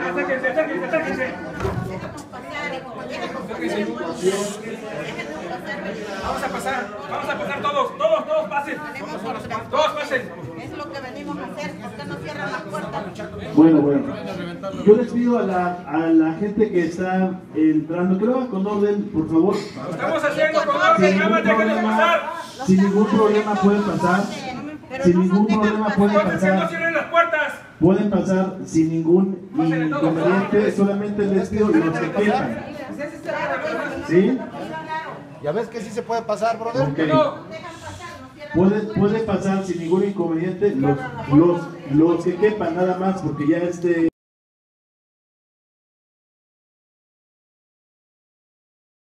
Acérquense, acérquense, acérquense. Vamos a pasar, vamos a pasar todos, todos, todos pasen. Todos pasen. Es lo que venimos a hacer, ¿por qué no cierran las puertas? Bueno, bueno. Yo les pido a la, a la gente que está entrando, que lo haga con orden, por favor. Lo estamos haciendo con Sin orden, ningún nada más déjenos problema, pasar. sin ningún problema pueden pasar. Pero Sin no ningún problema pueden pasar. Pueden pasar sin ningún inconveniente, solamente les pido los que quepan. ¿Sí? Ya ves que sí se puede pasar, brother. Ok. No. Puede, puede pasar sin ningún inconveniente los, los, los que quepan nada más, porque ya este...